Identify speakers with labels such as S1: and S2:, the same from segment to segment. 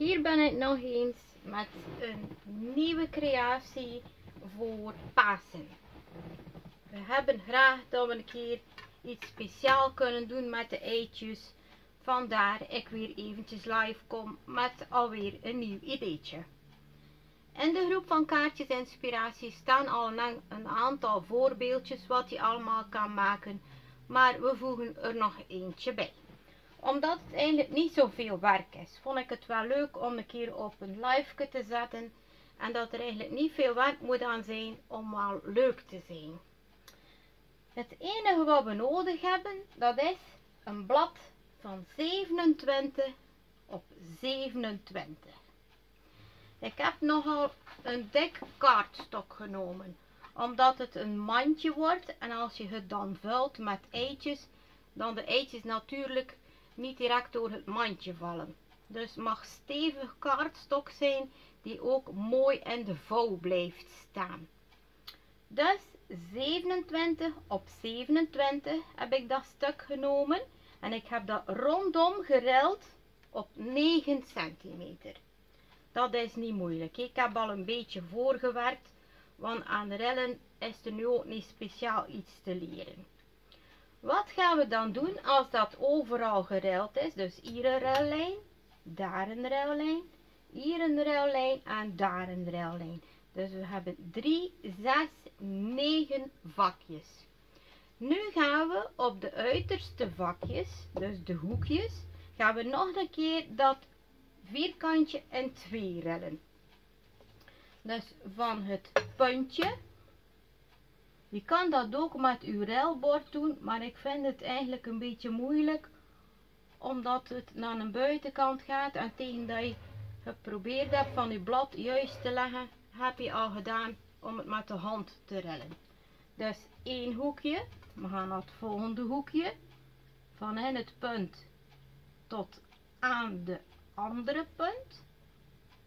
S1: Hier ben ik nog eens met een nieuwe creatie voor Pasen. We hebben graag dat we een keer iets speciaal kunnen doen met de eitjes. Vandaar ik weer eventjes live kom met alweer een nieuw ideetje. In de groep van kaartjes inspiratie staan al een, aantal voorbeeldjes wat je allemaal kan maken. Maar we voegen er nog eentje bij omdat het eigenlijk niet zoveel werk is, vond ik het wel leuk om een keer op een live te zetten. En dat er eigenlijk niet veel werk moet aan zijn om wel leuk te zijn. Het enige wat we nodig hebben, dat is een blad van 27 op 27. Ik heb nogal een dik kaartstok genomen, omdat het een mandje wordt en als je het dan vult met eitjes, dan de eitjes natuurlijk niet direct door het mandje vallen. Dus mag stevig kaartstok zijn die ook mooi in de vouw blijft staan. Dus 27 op 27 heb ik dat stuk genomen en ik heb dat rondom gerild op 9 centimeter. Dat is niet moeilijk. Ik heb al een beetje voorgewerkt, want aan rillen is er nu ook niet speciaal iets te leren. Wat gaan we dan doen als dat overal gereld is? Dus hier een ruillijn, daar een ruillijn, hier een ruillijn en daar een ruillijn. Dus we hebben 3, 6, 9 vakjes. Nu gaan we op de uiterste vakjes, dus de hoekjes, gaan we nog een keer dat vierkantje in twee rellen. Dus van het puntje je kan dat ook met uw ruilbord doen, maar ik vind het eigenlijk een beetje moeilijk. Omdat het naar een buitenkant gaat en tegen dat je geprobeerd hebt van je blad juist te leggen, heb je al gedaan om het met de hand te rillen. Dus één hoekje, we gaan naar het volgende hoekje. Van in het punt tot aan de andere punt.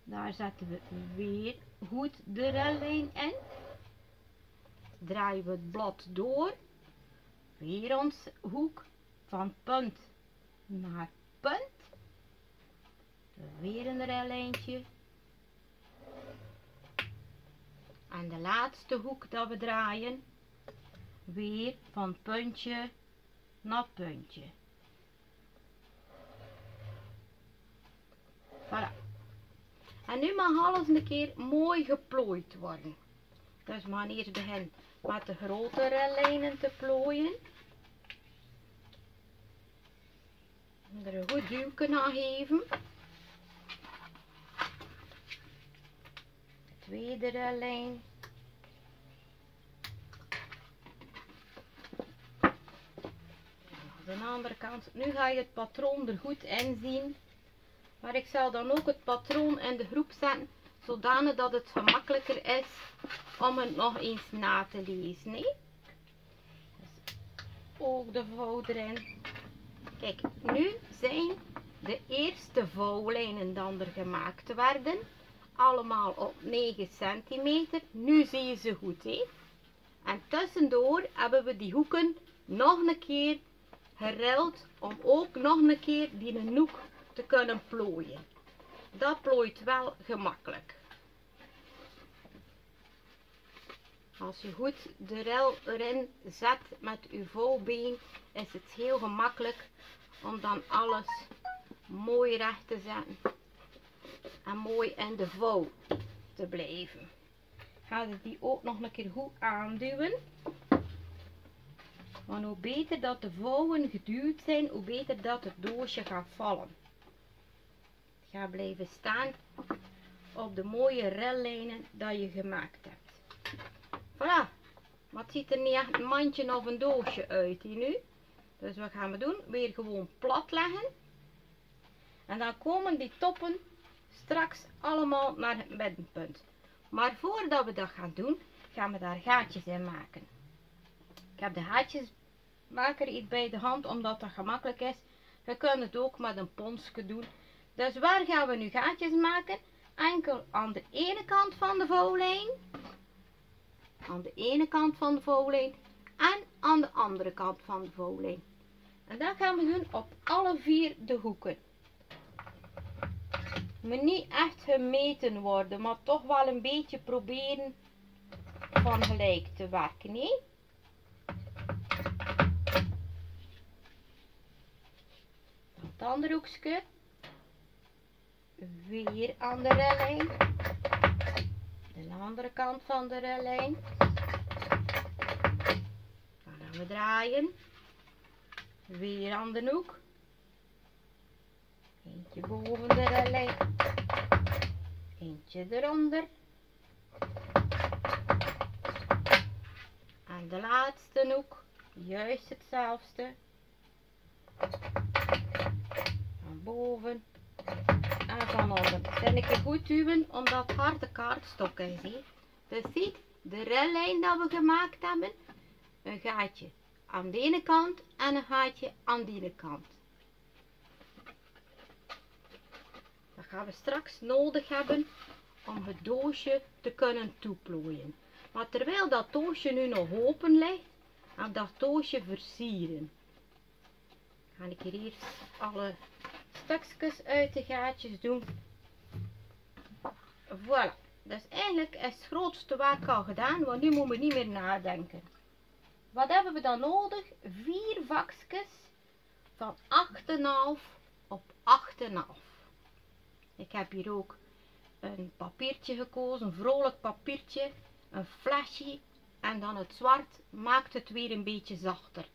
S1: Daar zetten we weer goed de rillijn in draaien we het blad door. Weer ons hoek van punt naar punt. Weer een rijlijntje. En de laatste hoek dat we draaien. Weer van puntje naar puntje. Voilà. En nu mag alles een keer mooi geplooid worden. Dus maar eerst beginnen met de grotere lijnen te plooien. Er een goed duwken aan geven. De tweede lijn. de andere kant. Nu ga je het patroon er goed in zien. Maar ik zal dan ook het patroon in de groep zetten zodanig dat het gemakkelijker is om het nog eens na te lezen. Dus ook de vouw erin. Kijk, nu zijn de eerste vouwlijnen dan er gemaakt werden. Allemaal op 9 centimeter. Nu zie je ze goed. Hè? En tussendoor hebben we die hoeken nog een keer gerild om ook nog een keer die hoek te kunnen plooien dat plooit wel gemakkelijk. Als je goed de rel erin zet met uw vouwbeen, is het heel gemakkelijk om dan alles mooi recht te zetten. En mooi in de vouw te blijven. Ga je die ook nog een keer goed aanduwen. Want hoe beter dat de vouwen geduwd zijn, hoe beter dat het doosje gaat vallen ga blijven staan op de mooie rellijnen dat je gemaakt hebt. Voilà. Het ziet er niet echt een mandje of een doosje uit hier nu. Dus wat gaan we doen? Weer gewoon plat leggen. En dan komen die toppen straks allemaal naar het middenpunt. Maar voordat we dat gaan doen, gaan we daar gaatjes in maken. Ik heb de gaatjesmaker iets bij de hand, omdat dat gemakkelijk is. Je kunt het ook met een ponsje doen. Dus waar gaan we nu gaatjes maken? Enkel aan de ene kant van de vouwlijn. Aan de ene kant van de vouwlijn. En aan de andere kant van de vouwlijn. En dat gaan we doen op alle vier de hoeken. moet niet echt gemeten worden, maar toch wel een beetje proberen van gelijk te werken. Nee? Het andere hoekje. Weer aan de rellijn. De andere kant van de rellijn. Dan gaan we draaien. Weer aan de hoek. Eentje boven de rellijn. Eentje eronder. En de laatste hoek. Juist hetzelfde. Van boven. En van onder. Dan ik goed duwen omdat het harde kaartstok is. He. Dus ziet de rellijn dat we gemaakt hebben. Een gaatje aan de ene kant en een gaatje aan de kant. Dat gaan we straks nodig hebben om het doosje te kunnen toeplooien. Maar terwijl dat doosje nu nog open ligt, ga ik dat doosje versieren. Ga ik hier eerst alle stukjes uit de gaatjes doen. Voilà. Dus eigenlijk is het grootste werk al gedaan, want nu moeten we niet meer nadenken. Wat hebben we dan nodig? Vier vakjes van 8,5 op 8,5. Ik heb hier ook een papiertje gekozen, een vrolijk papiertje, een flesje en dan het zwart maakt het weer een beetje zachter.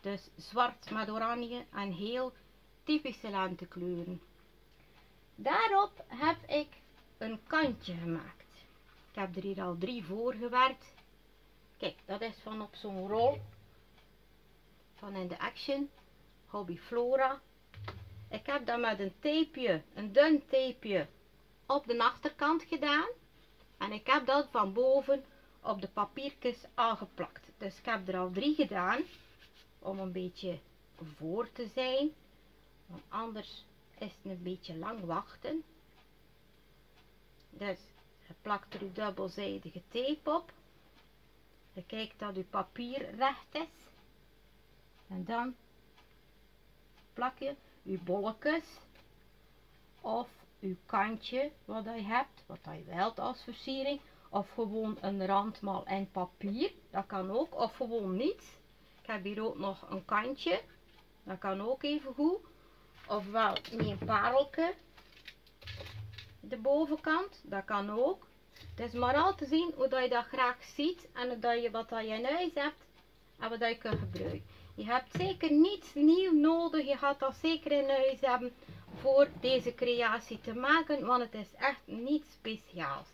S1: Dus zwart met oranje en heel typische lentekleuren. Daarop heb ik een kantje gemaakt. Ik heb er hier al drie voor gewerkt. Kijk, dat is van op zo'n rol. Van in de Action. Hobby Flora. Ik heb dat met een tapeje, een dun tapeje, op de achterkant gedaan. En ik heb dat van boven op de papiertjes aangeplakt. Dus ik heb er al drie gedaan. Om een beetje voor te zijn. Want anders is het een beetje lang wachten. Dus je plakt er uw dubbelzijdige tape op. Je kijkt dat uw papier recht is. En dan plak je uw bolletjes of uw kantje wat je hebt, wat je wilt als versiering. Of gewoon een randmal en papier, dat kan ook. Of gewoon niets. Ik heb hier ook nog een kantje, dat kan ook even goed. Ofwel met een pareltje, de bovenkant, dat kan ook. Het is maar al te zien hoe dat je dat graag ziet en dat je wat dat je in huis hebt en wat dat je kunt gebruiken. Je hebt zeker niets nieuw nodig, je gaat dat zeker in huis hebben voor deze creatie te maken, want het is echt niets speciaals.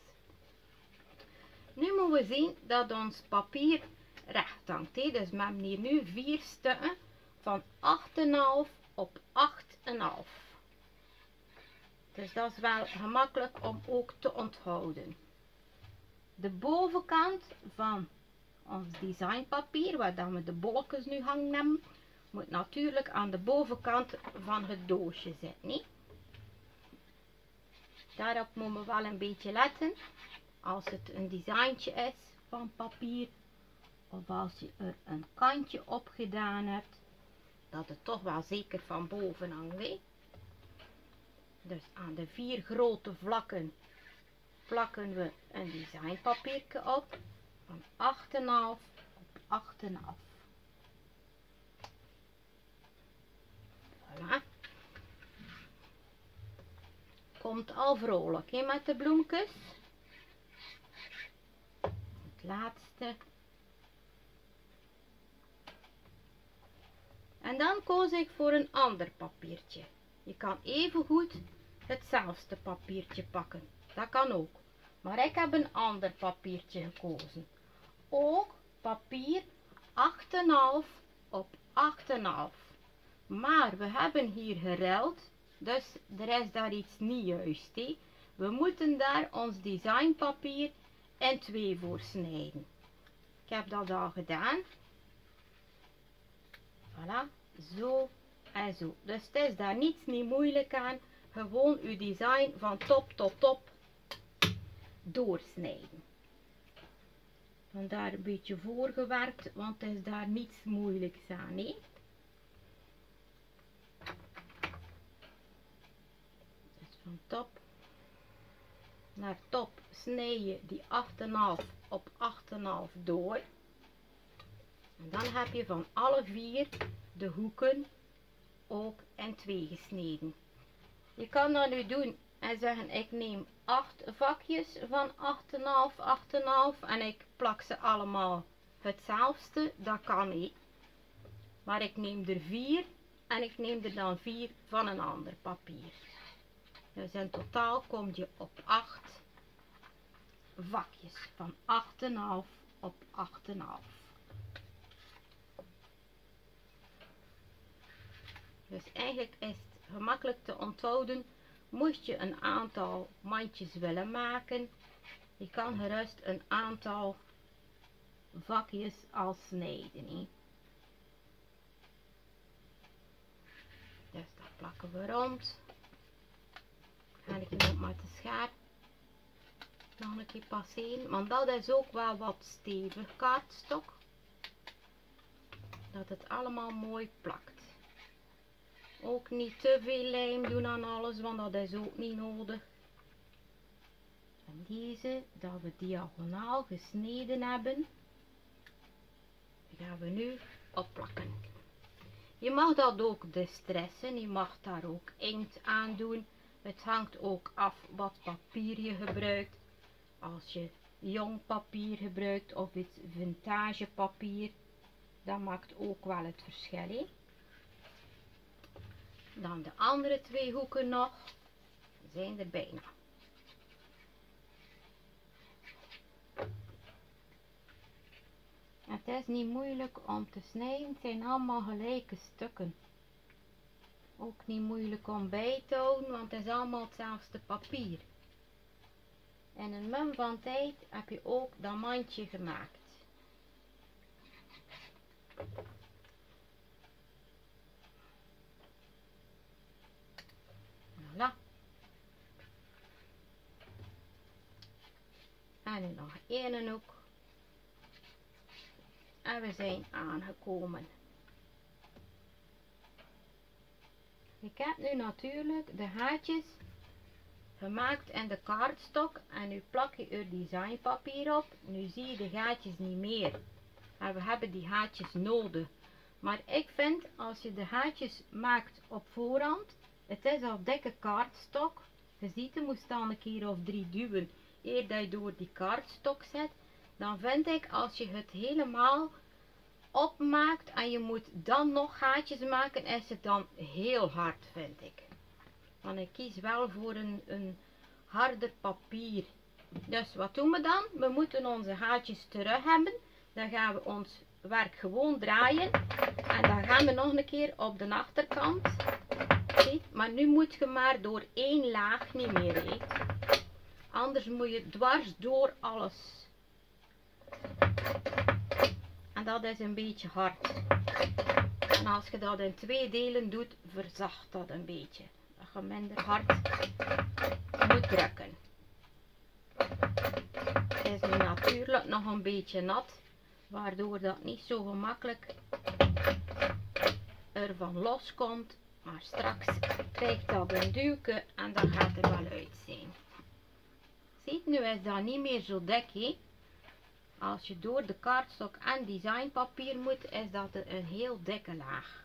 S1: Nu moeten we zien dat ons papier recht hangt. Dus we hebben hier nu vier stukken van 8,5 op 8,5. Dus dat is wel gemakkelijk om ook te onthouden de bovenkant van ons designpapier, waar dan we de bolletjes nu hangen moet natuurlijk aan de bovenkant van het doosje zitten. Daarop moeten we wel een beetje letten. Als het een designtje is van papier, of als je er een kantje op gedaan hebt, dat het toch wel zeker van boven hangt. Dus aan de vier grote vlakken plakken we een designpapiertje op van 8,5 op 8,5. Voilà. Komt al vrolijk hè, met de bloemkes. Het laatste. En dan koos ik voor een ander papiertje. Je kan even goed hetzelfde papiertje pakken. Dat kan ook. Maar ik heb een ander papiertje gekozen. Ook papier 8,5 op 8,5. Maar we hebben hier gereld. Dus er is daar iets niet juist. We moeten daar ons designpapier in twee voor snijden. Ik heb dat al gedaan. Voilà. Zo en zo. Dus het is daar niets niet moeilijk aan. Gewoon uw design van top tot top doorsnijden. Vandaar een beetje voorgewerkt, want het is daar niets moeilijks aan. Hè? Dus van top naar top snij je die 8,5 op 8,5 door. En dan heb je van alle vier de hoeken ook in twee gesneden. Je kan dat nu doen en zeggen ik neem 8 vakjes van 8,5, 8,5 en ik plak ze allemaal hetzelfde. Dat kan niet. Maar ik neem er 4 en ik neem er dan 4 van een ander papier. Dus in totaal kom je op 8 vakjes van 8,5 op 8,5. Dus eigenlijk is het gemakkelijk te onthouden. Moest je een aantal mandjes willen maken, je kan gerust een aantal vakjes al snijden. Dus dat plakken we rond. Ga ik nu met de schaar nog een keer passeren. Want dat is ook wel wat stevig kaartstok. Dat het allemaal mooi plakt. Ook niet te veel lijm doen aan alles, want dat is ook niet nodig. En deze, dat we diagonaal gesneden hebben, gaan we nu opplakken. Je mag dat ook distressen, je mag daar ook inkt aan doen. Het hangt ook af wat papier je gebruikt. Als je jong papier gebruikt of iets vintage papier, dat maakt ook wel het verschil. Dan de andere twee hoeken nog, zijn er bijna. Het is niet moeilijk om te snijden, het zijn allemaal gelijke stukken. Ook niet moeilijk om bij te houden, want het is allemaal hetzelfde papier. En een mum van tijd heb je ook dat mandje gemaakt. Voilà. En nu nog één hoek. En we zijn aangekomen. Ik heb nu natuurlijk de haartjes gemaakt in de kaartstok en nu plak je er designpapier op. Nu zie je de gaatjes niet meer. En we hebben die haartjes nodig. Maar ik vind als je de haartjes maakt op voorhand, het is al dikke kaartstok. Je ziet, je moest dan een keer of drie duwen eer dat je door die kaartstok zet. Dan vind ik als je het helemaal opmaakt en je moet dan nog gaatjes maken, is het dan heel hard vind ik. Want ik kies wel voor een, een harder papier. Dus wat doen we dan? We moeten onze haartjes terug hebben. Dan gaan we ons werk gewoon draaien. En dan gaan we nog een keer op de achterkant. Ziet? Maar nu moet je maar door één laag niet meer. Anders moet je dwars door alles. En dat is een beetje hard. En als je dat in twee delen doet, verzacht dat een beetje je minder hard moet drukken. Het is nu natuurlijk nog een beetje nat, waardoor dat niet zo gemakkelijk ervan loskomt. Maar straks krijgt dat een duwke en dan gaat er wel uit zijn. Ziet, nu is dat niet meer zo dik. Als je door de kaartstok en designpapier moet, is dat een heel dikke laag.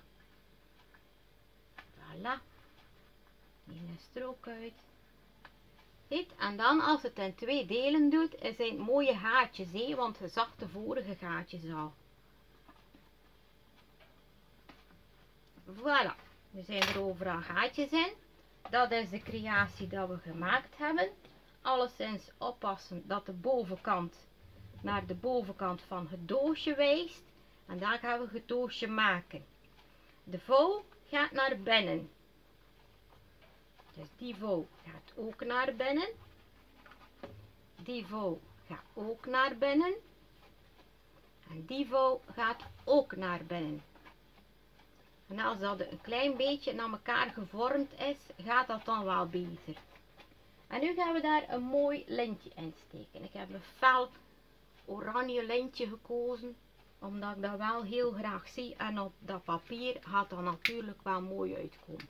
S1: Voilà. Hier strook uit. Dit, en dan als het in twee delen doet, zijn mooie haartjes, hè, want je zag de vorige gaatjes al. Voilà, er zijn er overal gaatjes in. Dat is de creatie dat we gemaakt hebben. Alleszins oppassen dat de bovenkant naar de bovenkant van het doosje wijst. En dan gaan we het doosje maken. De vouw gaat naar binnen. Dus die vouw gaat ook naar binnen. Die vouw gaat ook naar binnen. En die vouw gaat ook naar binnen. En als dat een klein beetje naar elkaar gevormd is, gaat dat dan wel beter. En nu gaan we daar een mooi lintje in steken. Ik heb een fel oranje lintje gekozen, omdat ik dat wel heel graag zie. En op dat papier gaat dat natuurlijk wel mooi uitkomen.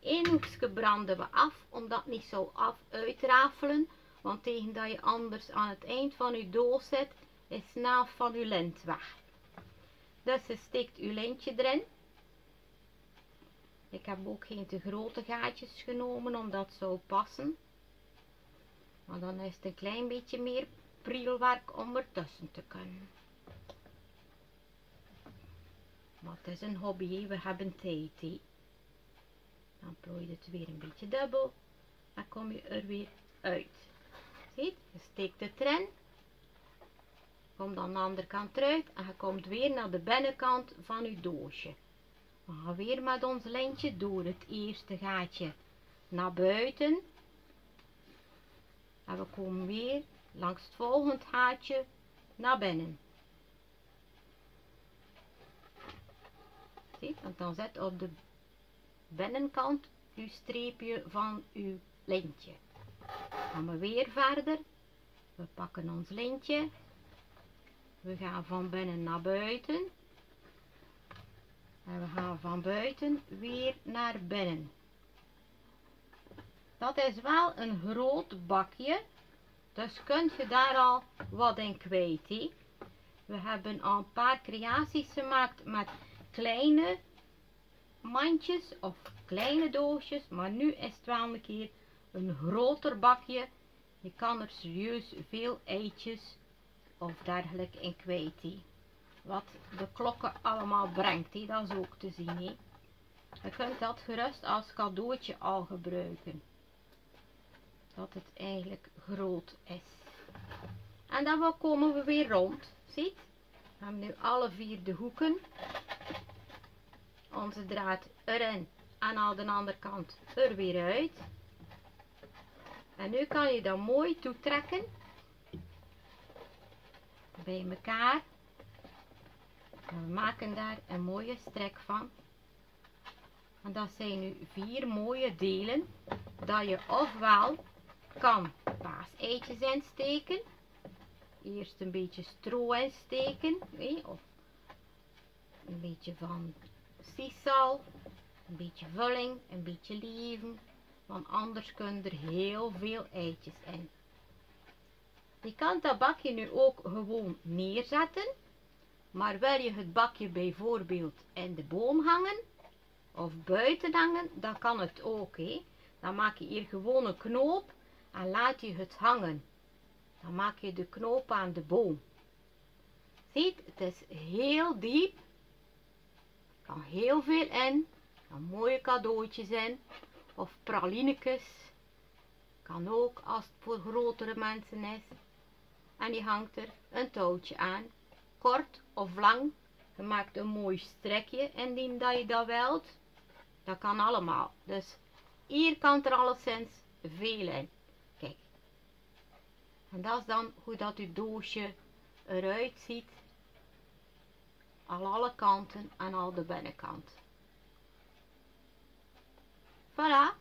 S1: Eén hoekje branden we af, omdat het niet zo af uitrafelen. Want tegen dat je anders aan het eind van uw doos zet, is naaf van uw lint weg. Dus je steekt uw lintje erin. Ik heb ook geen te grote gaatjes genomen, omdat het zou passen. Maar dan is het een klein beetje meer prielwerk om ertussen te kunnen. Maar het is een hobby, we hebben tijd. Dan plooi je het weer een beetje dubbel. Dan kom je er weer uit. Ziet, je steekt het erin. Kom dan de andere kant eruit en je komt weer naar de binnenkant van je doosje. We gaan weer met ons lintje door het eerste gaatje naar buiten. En we komen weer langs het volgende haartje naar binnen. Zie, want dan zet op de binnenkant uw streepje van uw lintje. Gaan we weer verder. We pakken ons lintje. We gaan van binnen naar buiten. En we gaan van buiten weer naar binnen. Dat is wel een groot bakje. Dus kunt je daar al wat in kwijt. We hebben al een paar creaties gemaakt met kleine mandjes of kleine doosjes. Maar nu is het wel een keer een groter bakje. Je kan er serieus veel eitjes of dergelijke in kwijt. Wat de klokken allemaal brengt. He? Dat is ook te zien. Je kunt dat gerust als cadeautje al gebruiken dat het eigenlijk groot is. En dan komen we weer rond. Ziet? We hebben nu alle vier de hoeken. Onze draad erin en aan de andere kant er weer uit. En nu kan je dat mooi toetrekken. Bij elkaar. En we maken daar een mooie strek van. En dat zijn nu vier mooie delen. Dat je ofwel kan paaseitjes insteken. Eerst een beetje stro insteken. Of een beetje van sisal. Een beetje vulling. Een beetje lieven. Want anders kunnen er heel veel eitjes in. Je kan dat bakje nu ook gewoon neerzetten. Maar wil je het bakje bijvoorbeeld in de boom hangen. Of buiten hangen. Dan kan het ook. Dan maak je hier gewoon een knoop en laat je het hangen. Dan maak je de knoop aan de boom. Ziet, het is heel diep. Er kan heel veel in. kan mooie cadeautjes in. Of pralinekes. Kan ook als het voor grotere mensen is. En je hangt er een touwtje aan. Kort of lang. Je maakt een mooi strekje indien dat je dat wilt. Dat kan allemaal. Dus hier kan er alleszins veel in. En dat is dan hoe dat uw doosje eruit ziet. Aan alle kanten en al de binnenkant. Voilà.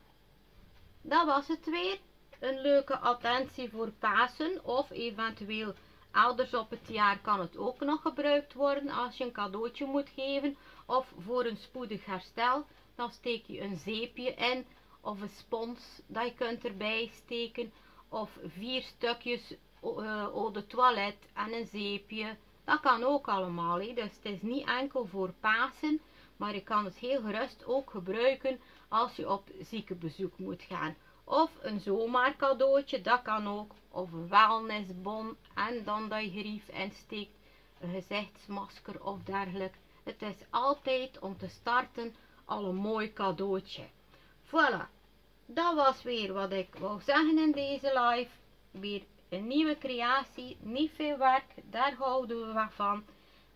S1: Dat was het weer. Een leuke attentie voor Pasen of eventueel elders op het jaar kan het ook nog gebruikt worden als je een cadeautje moet geven of voor een spoedig herstel. Dan steek je een zeepje in of een spons dat je kunt erbij steken of vier stukjes uh, eau de toilet en een zeepje. Dat kan ook allemaal. He. Dus het is niet enkel voor Pasen, maar je kan het heel gerust ook gebruiken als je op ziekenbezoek moet gaan. Of een zomaar cadeautje, dat kan ook. Of een wellnessbon en dan dat je grief insteekt, een gezichtsmasker of dergelijke. Het is altijd om te starten al een mooi cadeautje. Voilà, dat was weer wat ik wou zeggen in deze live. Weer een nieuwe creatie, niet veel werk, daar houden we van.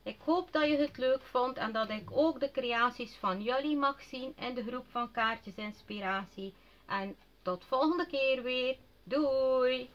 S1: Ik hoop dat je het leuk vond en dat ik ook de creaties van jullie mag zien in de groep van Kaartjes Inspiratie. En tot volgende keer weer. Doei!